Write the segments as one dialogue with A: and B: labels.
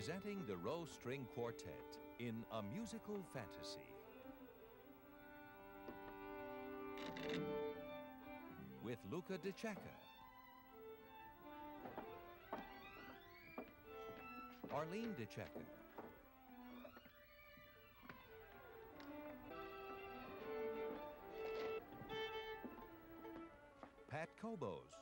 A: presenting the Rowe String Quartet in a musical fantasy. With Luca DeCecca. Arlene DeCecca. Pat Kobos.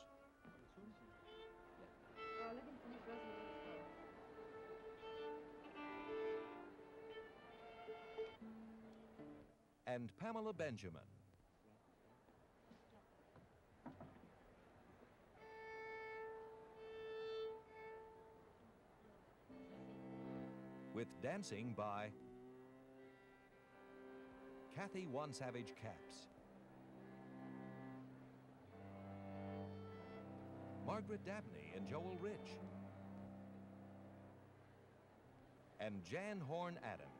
A: And Pamela Benjamin. With dancing by Kathy Wonsavage Caps. Margaret Dabney and Joel Rich. And Jan Horn Adams.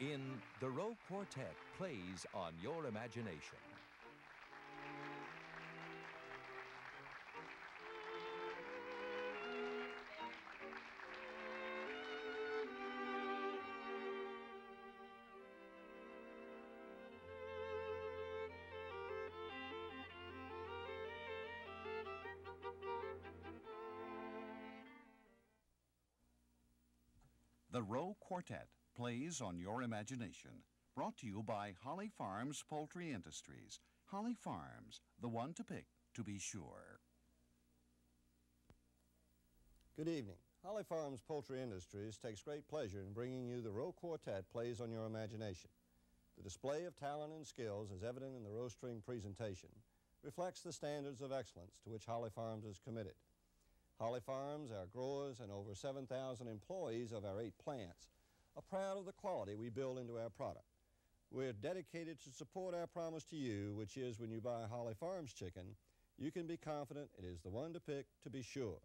A: In The Rowe Quartet plays on your imagination.
B: The Rowe Quartet plays on your imagination. Brought to you by Holly Farms Poultry Industries. Holly Farms, the one to pick, to be sure.
C: Good evening. Holly Farms Poultry Industries takes great pleasure in bringing you the Rowe Quartet Plays on Your Imagination. The display of talent and skills, as evident in the Rowe String presentation, reflects the standards of excellence to which Holly Farms is committed. Holly Farms, our growers, and over 7,000 employees of our eight plants are proud of the quality we build into our product. We're dedicated to support our promise to you, which is when you buy Holly Farms chicken, you can be confident it is the one to pick to be sure.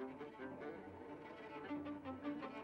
C: Thank you.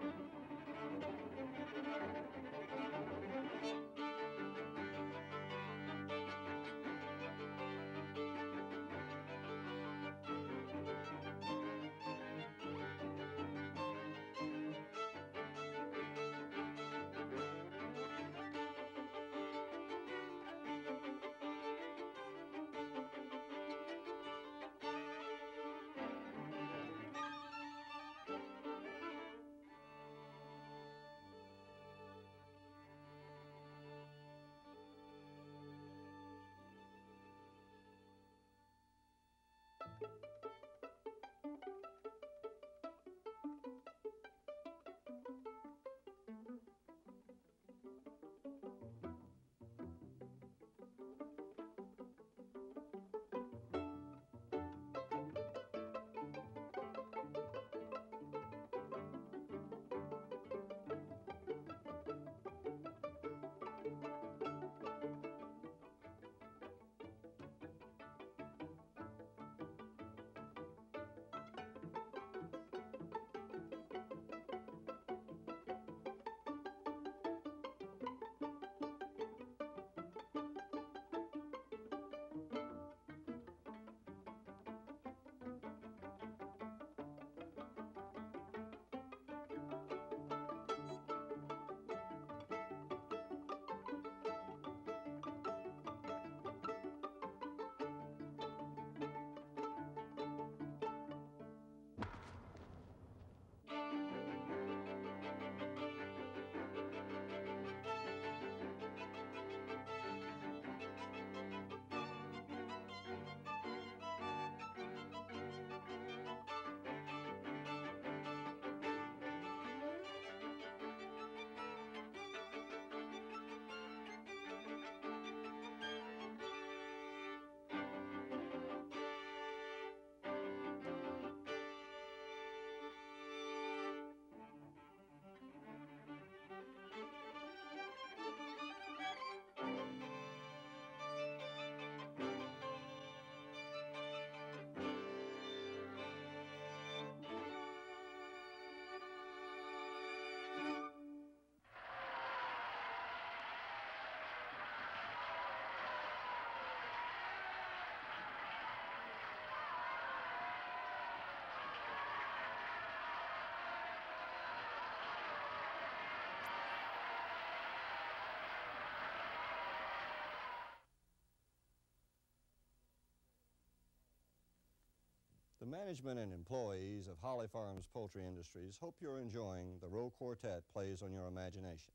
C: The management and employees of Holly Farms Poultry Industries hope you're enjoying the Rowe Quartet plays on your imagination.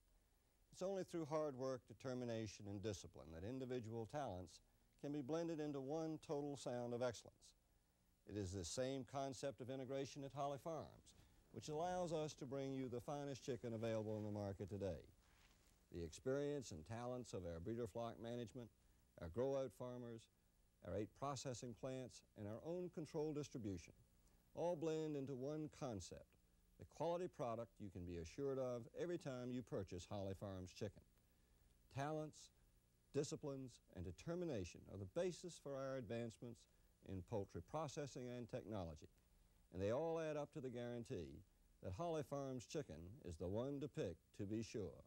C: It's only through hard work, determination, and discipline that individual talents can be blended into one total sound of excellence. It is this same concept of integration at Holly Farms, which allows us to bring you the finest chicken available in the market today. The experience and talents of our breeder flock management, our grow-out farmers, our eight processing plants, and our own control distribution all blend into one concept, the quality product you can be assured of every time you purchase Holly Farms chicken. Talents, disciplines, and determination are the basis for our advancements in poultry processing and technology, and they all add up to the guarantee that Holly Farms chicken is the one to pick to be sure.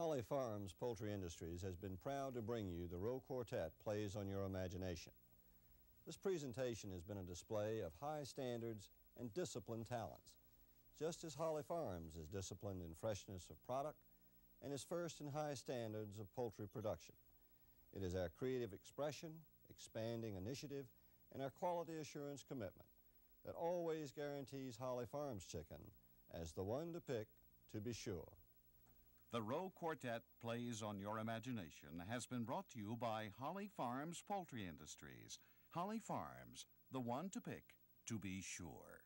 C: Holly Farms Poultry Industries has been proud to bring you the Rowe Quartet Plays on Your Imagination. This presentation has been a display of high standards and disciplined talents, just as Holly Farms is disciplined in freshness of product and is first in high standards of poultry production. It is our creative expression, expanding initiative, and our quality assurance commitment that always guarantees Holly Farms chicken as the one to pick to be sure.
B: The Rowe Quartet Plays on Your Imagination has been brought to you by Holly Farms Poultry Industries. Holly Farms, the one to pick to be sure.